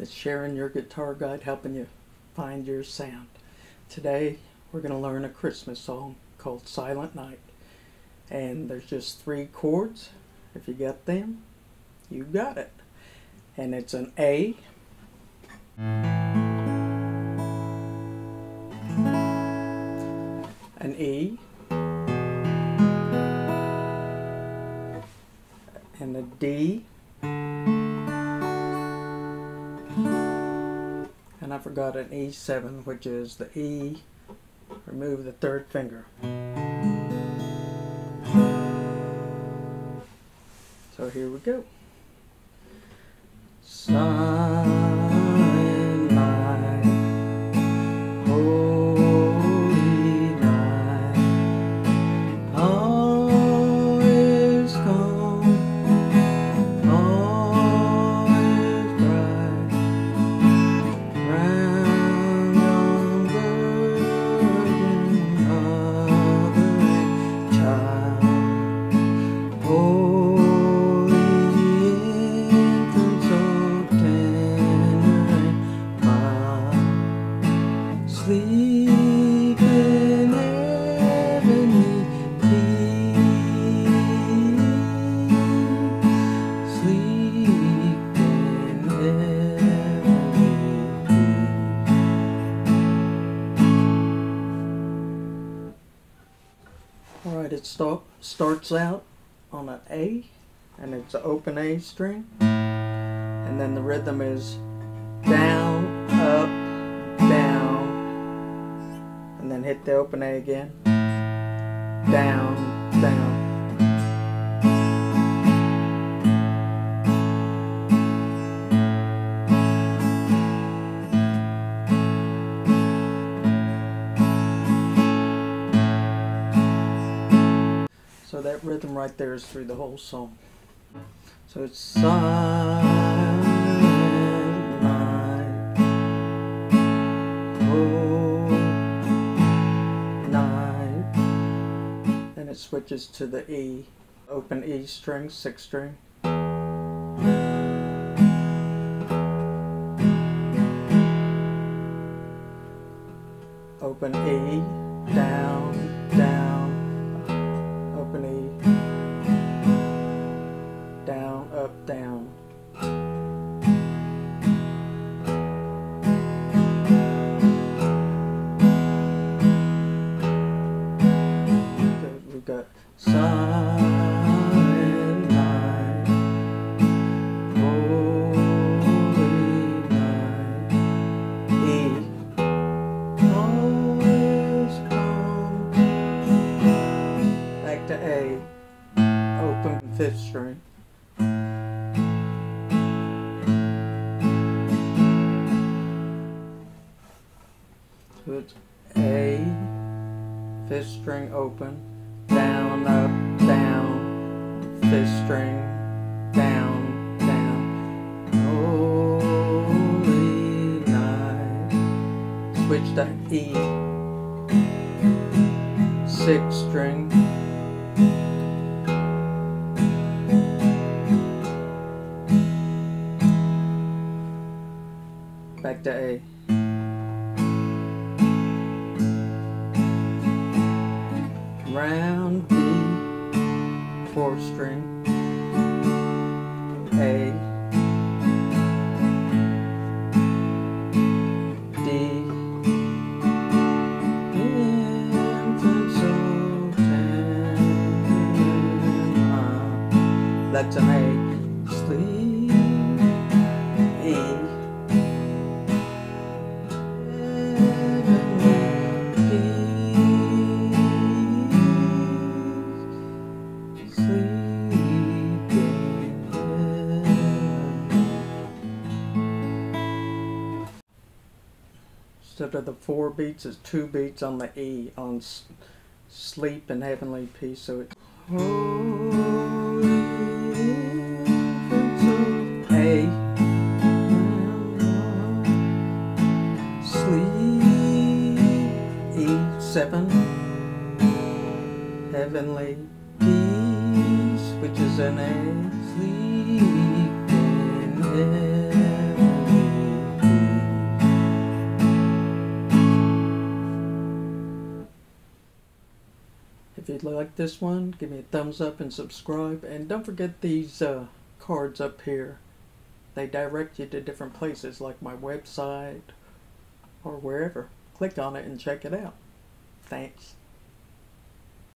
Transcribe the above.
It's Sharon, your guitar guide, helping you find your sound. Today, we're going to learn a Christmas song called Silent Night. And there's just three chords. If you got them, you got it. And it's an A, an E, and a D, I forgot an E7, which is the E, remove the third finger. So here we go. Silent it stop, starts out on an A, and it's an open A string, and then the rhythm is down, up, down, and then hit the open A again, down, down. That rhythm right there is through the whole song. So it's silent night, oh night. It switches to the E, open E string, sixth string. Open E, down, down, down, We've got silent It's A, fifth string open, down, up, down, fifth string, down, down. Holy night. Switch to E, sixth string. Back to A. Round B, fourth string. A. D. Infant so tender. Uh, That's an A. Sleep. Instead of the four beats, it's two beats on the E on sleep and heavenly peace. So it's A. Sleep, E7, heavenly peace, which is an A. Sleep in If you like this one, give me a thumbs up and subscribe. And don't forget these uh, cards up here. They direct you to different places like my website or wherever. Click on it and check it out. Thanks.